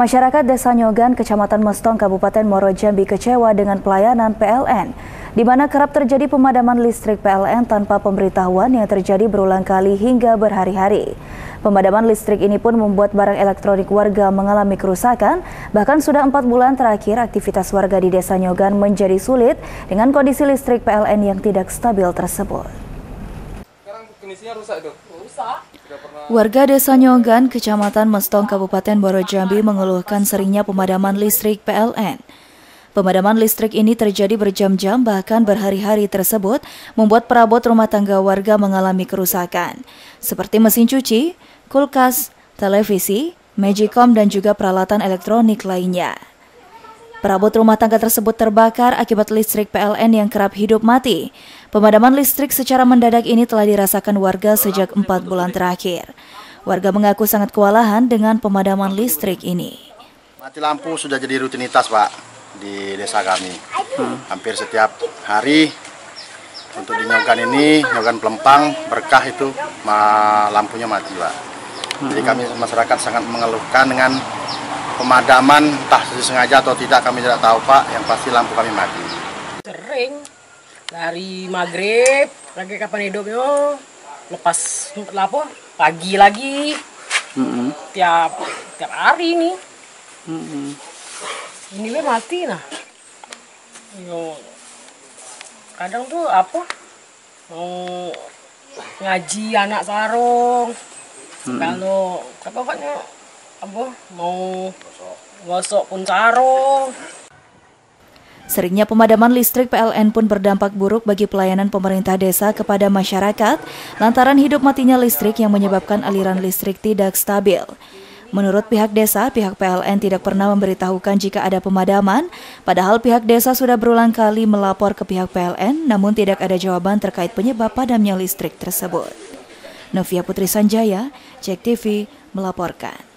Masyarakat Desa Nyogan, Kecamatan Mestong, Kabupaten Muaro Jambi kecewa dengan pelayanan PLN, di mana kerap terjadi pemadaman listrik PLN tanpa pemberitahuan yang terjadi berulang kali hingga berhari-hari. Pemadaman listrik ini pun membuat barang elektronik warga mengalami kerusakan, bahkan sudah empat bulan terakhir aktivitas warga di Desa Nyogan menjadi sulit dengan kondisi listrik PLN yang tidak stabil tersebut. Kondisinya rusak itu. Rusak. Warga Desa Nyonggan, Kecamatan Mestong, Kabupaten Muaro Jambi mengeluhkan seringnya pemadaman listrik PLN. Pemadaman listrik ini terjadi berjam-jam bahkan berhari-hari tersebut membuat perabot rumah tangga warga mengalami kerusakan seperti mesin cuci, kulkas, televisi, magicom dan juga peralatan elektronik lainnya. Perabot rumah tangga tersebut terbakar akibat listrik PLN yang kerap hidup mati. Pemadaman listrik secara mendadak ini telah dirasakan warga sejak empat bulan terakhir. Warga mengaku sangat kewalahan dengan pemadaman listrik ini. Mati lampu sudah jadi rutinitas Pak di desa kami. Hampir setiap hari untuk di Nyogan ini, Nyogan Pelempang, berkah itu lampunya mati Pak. Jadi kami masyarakat sangat mengeluhkan dengan pemadaman entah sengaja atau tidak kami tidak tahu Pak, yang pasti lampu kami mati. Sering dari maghrib. Lagi kapan hidupnya lepas lapo pagi lagi. Mm -hmm. tiap tiap hari nih mm -hmm. ini le mati nah. Yo. Kadang tuh apa? Mau ngaji anak sarong mm -hmm. kalau apa pokoknya apa mau gosok pun sarung Seringnya pemadaman listrik PLN pun berdampak buruk bagi pelayanan pemerintah desa kepada masyarakat lantaran hidup matinya listrik yang menyebabkan aliran listrik tidak stabil. Menurut pihak desa, pihak PLN tidak pernah memberitahukan jika ada pemadaman, padahal pihak desa sudah berulang kali melapor ke pihak PLN namun tidak ada jawaban terkait penyebab padamnya listrik tersebut. Novia Putri Sanjaya, Cek TV, melaporkan.